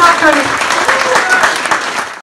Muchas gracias.